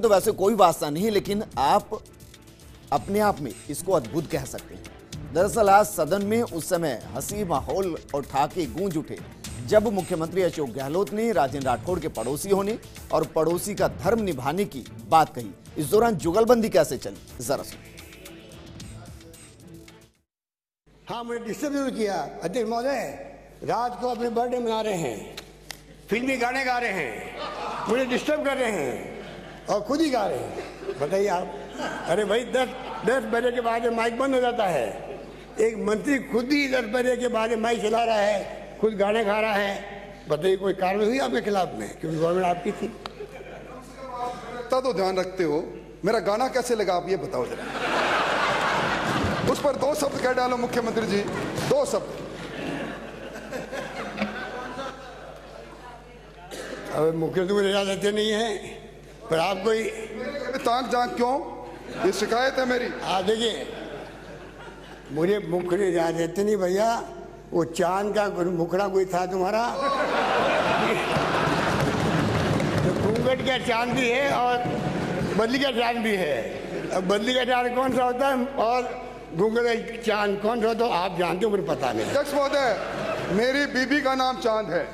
तो वैसे कोई वास्ता नहीं, लेकिन आप अपने आप में इसको अद्भुत कह सकते हैं। दरअसल आज सदन में उस समय हँसी माहौल और ठाके गूंज उठे, जब मुख्यमंत्री अशोक गहलोत ने राजेंद्र राठौड़ के पड़ोसी होने और पड़ोसी का धर्म निभाने की बात कही। इस दौरान जुगलबंदी कैसे चली? जरा सुनिए हाँ मुझे डिस्टर्ब ज़रूर किया। अध्यक्ष महोदय, रात को अपने बर्थडे मना रहे हैं। फिल्मी गाने गा रहे हैं। मुझे डिस्टर्ब कर रहे हैं। और खुद ही गा रहे हैं। बताइए आप। अरे भाई दस दस बजे के बाद माइक बंद हो जाता है एक मंत्री खुद ही दस बजे के बाद माइक चला रहा है खुद गाने गा रहा है। बताइए कोई कार्रवाई हुई आपके खिलाफ में? क्योंकि गवर्नमेंट आपकी थी। इतना तो ध्यान रखते हो मेरा गाना कैसे लगा आप ये बताओ जरा। उस पर दो शब्द कह डालो मुख्यमंत्री जी। दो शब्द। अब मुख्यमंत्री को ले देते नहीं है। पर आप कोई ताक जाग क्यों? ये शिकायत है मेरी। आप देखिए मुझे मुखड़े जा देते नहीं भैया वो चाँद का मुखड़ा कोई था तुम्हारा? तो घूंघट का चाँद भी है और बदली का चाँद भी है? अब बदली का चाँद कौन सा होता है और घूंघट का चाँद कौन सा होता है आप जानते हो मुझे पता नहीं। अध्यक्ष महोदय मेरी बीबी का नाम चाँद है।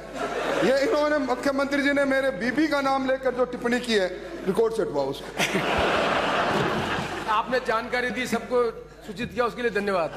ये इन्होंने मुख्यमंत्री जी ने मेरे बीबी का नाम लेकर जो टिप्पणी की है रिकॉर्ड सेट हुआ उसको। आपने जानकारी दी, सबको सूचित किया, उसके लिए धन्यवाद।